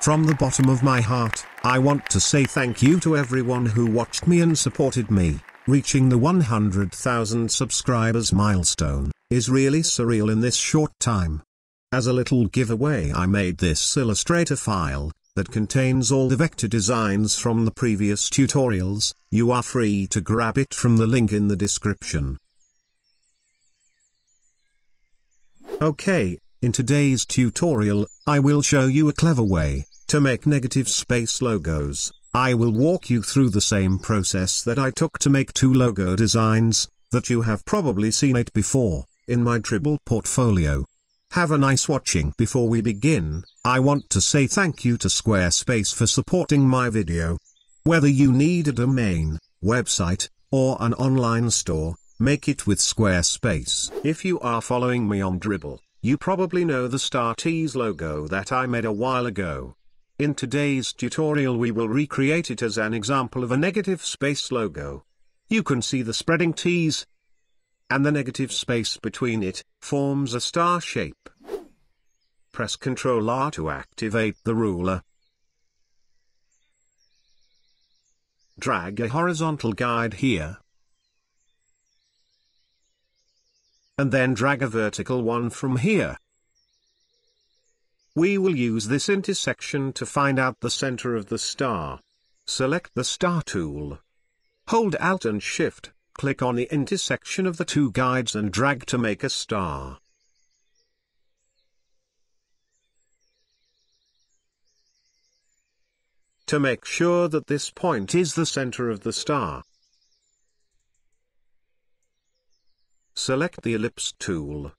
From the bottom of my heart, I want to say thank you to everyone who watched me and supported me. Reaching the 100,000 subscribers milestone is really surreal in this short time. As a little giveaway I made this Illustrator file, that contains all the vector designs from the previous tutorials, you are free to grab it from the link in the description. Okay, in today's tutorial, I will show you a clever way to make negative space logos. I will walk you through the same process that I took to make two logo designs, that you have probably seen it before, in my Dribbble portfolio. Have a nice watching. Before we begin, I want to say thank you to Squarespace for supporting my video. Whether you need a domain, website, or an online store, make it with Squarespace. If you are following me on Dribbble, you probably know the Star Tees logo that I made a while ago. In today's tutorial we will recreate it as an example of a negative space logo. You can see the spreading T's, and the negative space between it, forms a star shape. Press Ctrl R to activate the ruler. Drag a horizontal guide here. And then drag a vertical one from here. We will use this intersection to find out the center of the star. Select the Star tool. Hold Alt and Shift, Click on the intersection of the two guides and drag to make a star. To make sure that this point is the center of the star, select the ellipse tool.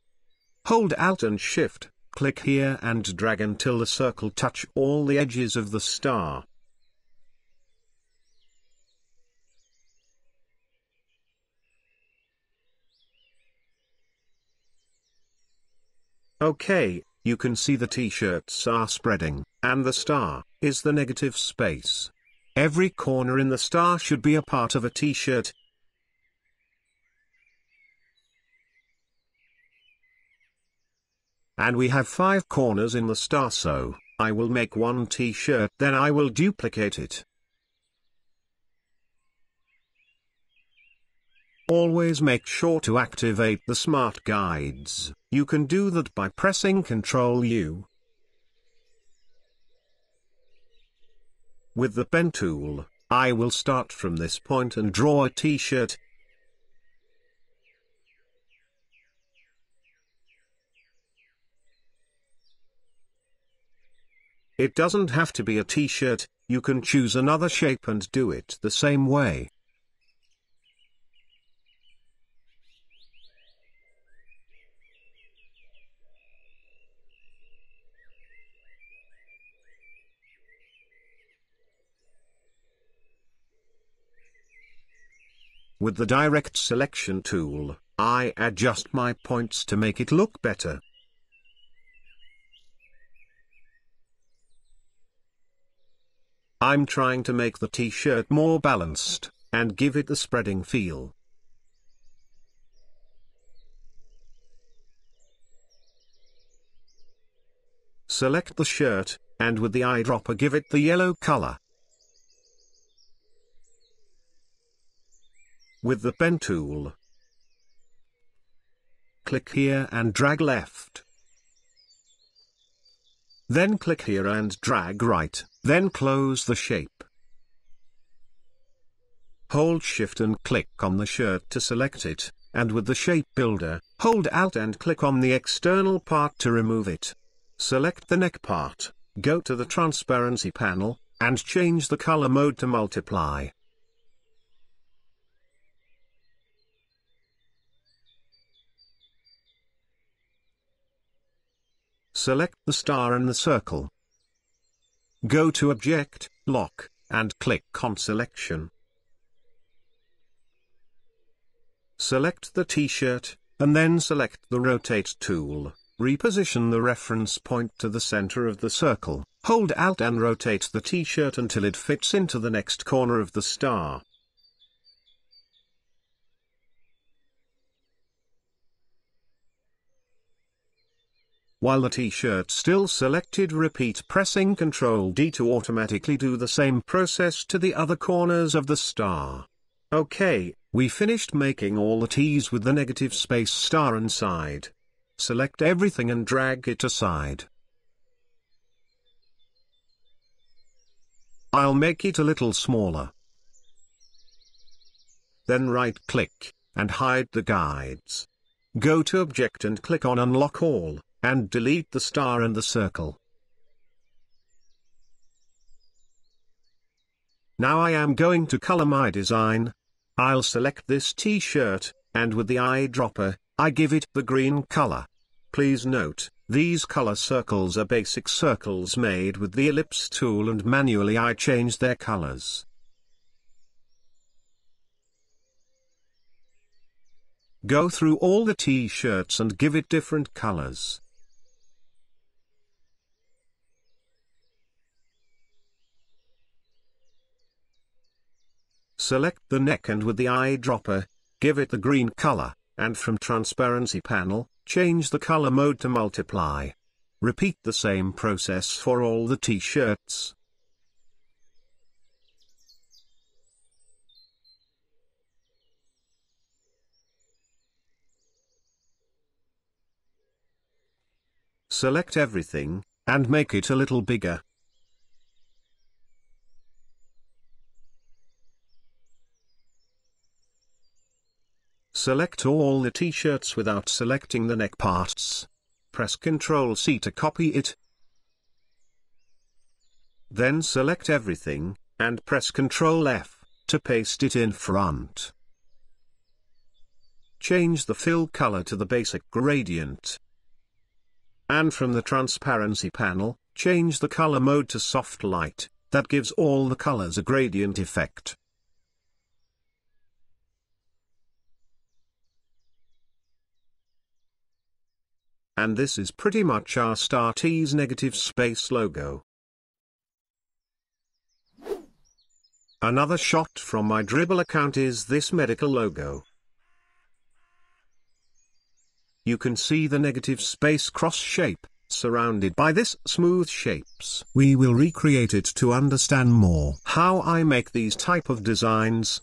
Hold Alt and Shift, click here and drag until the circle touch all the edges of the star. Okay, you can see the t-shirts are spreading, and the star, is the negative space. Every corner in the star should be a part of a t-shirt. And we have five corners in the star so, I will make one t-shirt then I will duplicate it. Always make sure to activate the smart guides. You can do that by pressing Ctrl U. With the pen tool, I will start from this point and draw a t-shirt. It doesn't have to be a t-shirt, you can choose another shape and do it the same way. With the direct selection tool, I adjust my points to make it look better. I'm trying to make the t-shirt more balanced, and give it the spreading feel. Select the shirt, and with the eyedropper give it the yellow color. with the pen tool. Click here and drag left. Then click here and drag right, then close the shape. Hold shift and click on the shirt to select it, and with the shape builder, hold alt and click on the external part to remove it. Select the neck part, go to the transparency panel, and change the color mode to multiply. Select the star and the circle. Go to Object, Lock, and click on Selection. Select the t-shirt, and then select the Rotate tool. Reposition the reference point to the center of the circle. Hold Alt and rotate the t-shirt until it fits into the next corner of the star. While the t-shirt still selected repeat pressing Ctrl D to automatically do the same process to the other corners of the star. Okay, we finished making all the T's with the negative space star inside. Select everything and drag it aside. I'll make it a little smaller. Then right-click, and hide the guides. Go to Object and click on Unlock All, and delete the star and the circle. Now I am going to color my design. I'll select this t-shirt, and with the eyedropper, I give it the green color. Please note, these color circles are basic circles made with the ellipse tool and manually I change their colors. Go through all the t-shirts and give it different colors. Select the neck and with the eyedropper, give it the green color, and from transparency panel, change the color mode to multiply. Repeat the same process for all the t-shirts. Select everything, and make it a little bigger. Select all the t-shirts without selecting the neck parts. Press Ctrl C to copy it. Then select everything, and press Ctrl F, to paste it in front. Change the fill color to the basic gradient. And from the transparency panel, change the color mode to soft light, that gives all the colors a gradient effect. And this is pretty much our Star T's negative space logo. Another shot from my dribbble account is this medical logo. You can see the negative space cross shape, surrounded by this smooth shapes. We will recreate it to understand more how I make these type of designs.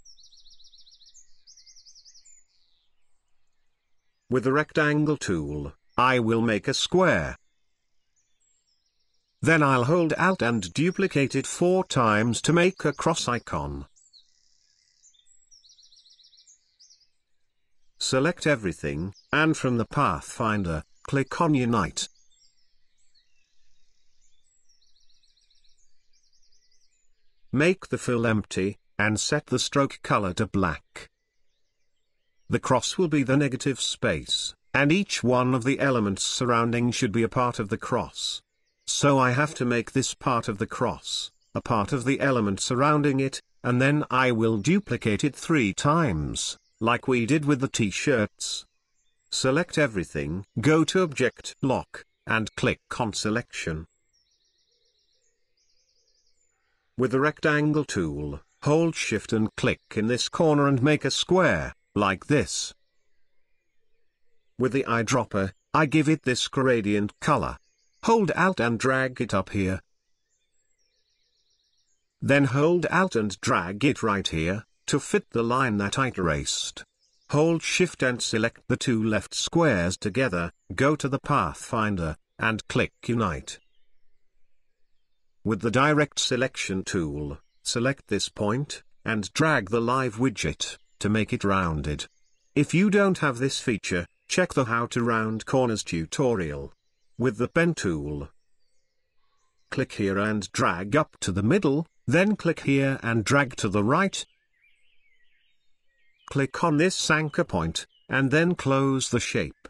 With the rectangle tool, I will make a square. Then I'll hold Alt and duplicate it four times to make a cross icon. Select everything, and from the Pathfinder, click on Unite. Make the fill empty, and set the stroke color to black. The cross will be the negative space and each one of the elements surrounding should be a part of the cross. So I have to make this part of the cross, a part of the element surrounding it, and then I will duplicate it three times, like we did with the t-shirts. Select everything, go to Object Lock, and click on Selection. With the rectangle tool, hold Shift and click in this corner and make a square, like this. With the eyedropper, I give it this gradient color. Hold Alt and drag it up here. Then hold Alt and drag it right here, to fit the line that I traced. Hold Shift and select the two left squares together, go to the Pathfinder, and click Unite. With the Direct Selection tool, select this point, and drag the Live widget, to make it rounded. If you don't have this feature, Check the How to Round Corners tutorial. With the pen tool. Click here and drag up to the middle, then click here and drag to the right. Click on this anchor point, and then close the shape.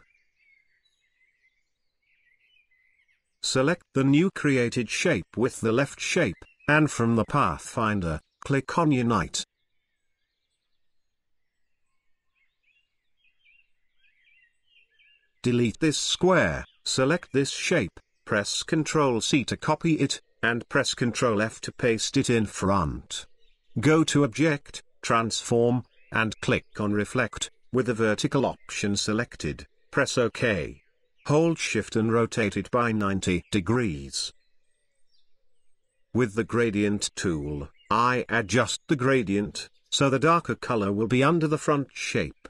Select the new created shape with the left shape, and from the Pathfinder, click on Unite. Delete this square, select this shape, press Ctrl C to copy it, and press Ctrl F to paste it in front. Go to Object, Transform, and click on Reflect, with the vertical option selected, press OK. Hold shift and rotate it by 90 degrees. With the gradient tool, I adjust the gradient, so the darker color will be under the front shape.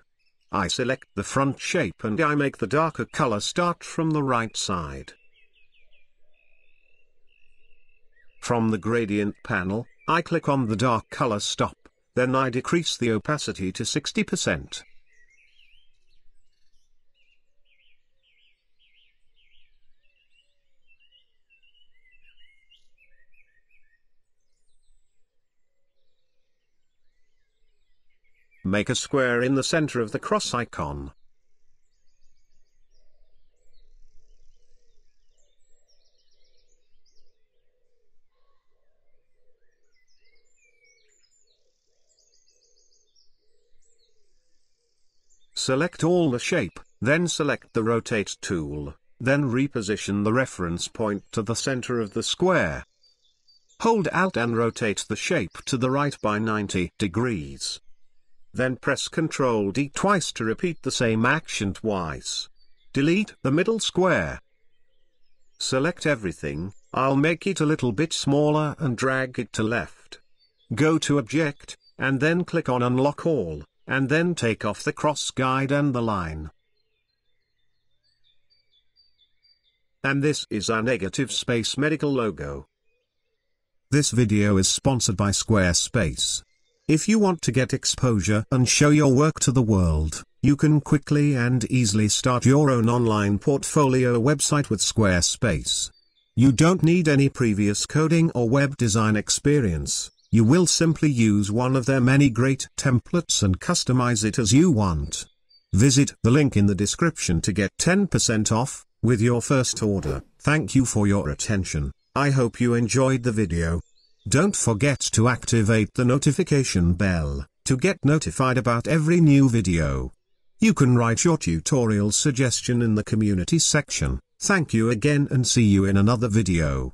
I select the front shape and I make the darker color start from the right side. From the gradient panel, I click on the dark color stop, then I decrease the opacity to 60%. Make a square in the center of the cross icon. Select all the shape, then select the Rotate tool, then reposition the reference point to the center of the square. Hold Alt and rotate the shape to the right by 90 degrees. Then press Ctrl D twice to repeat the same action twice. Delete the middle square. Select everything, I'll make it a little bit smaller and drag it to left. Go to Object, and then click on Unlock All and then take off the cross guide and the line. And this is our negative space medical logo. This video is sponsored by Squarespace. If you want to get exposure and show your work to the world, you can quickly and easily start your own online portfolio website with Squarespace. You don't need any previous coding or web design experience. You will simply use one of their many great templates and customize it as you want. Visit the link in the description to get 10% off, with your first order. Thank you for your attention, I hope you enjoyed the video. Don't forget to activate the notification bell, to get notified about every new video. You can write your tutorial suggestion in the community section. Thank you again and see you in another video.